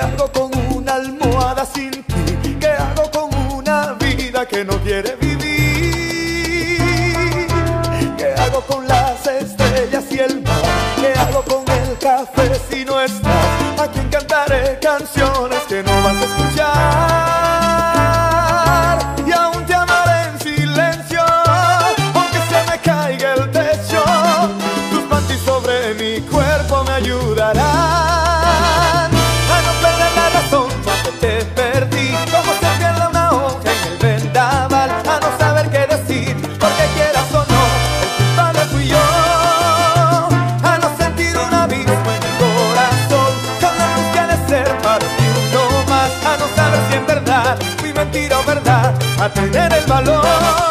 Qué hago con una almohada sin ti? ¿Qué hago con una vida que no quiere vivir? ¿Qué hago con las estrellas y el verdad, a tener el valor.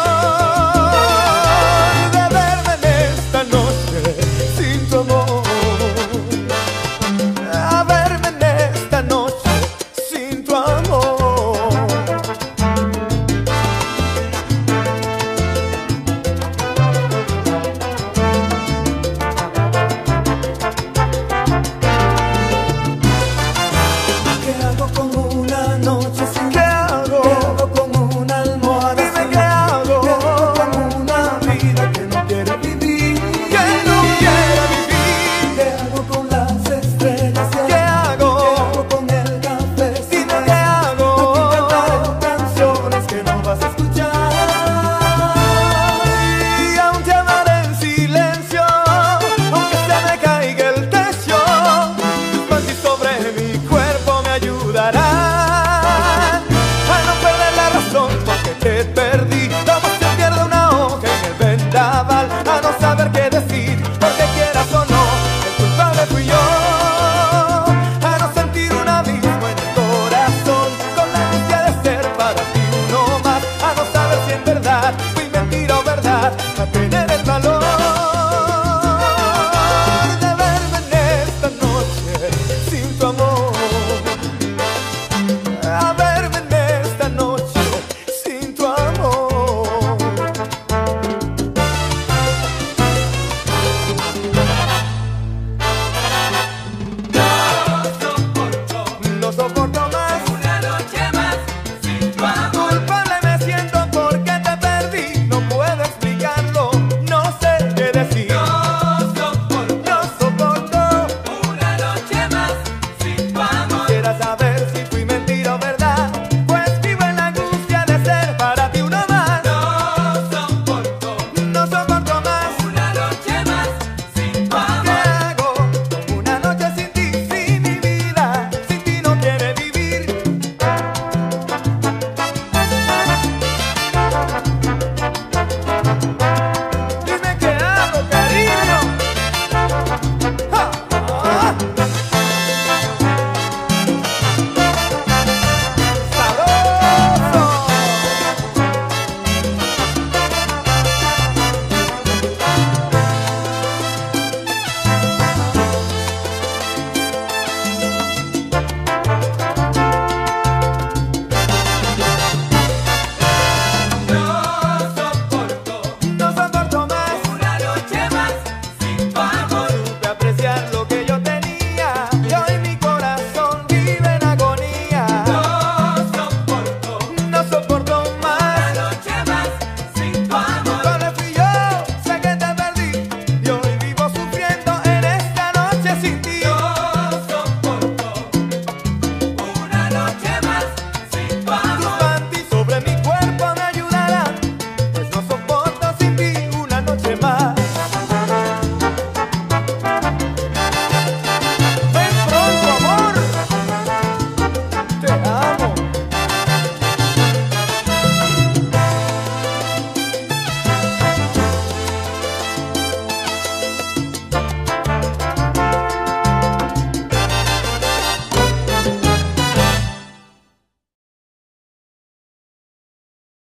Indio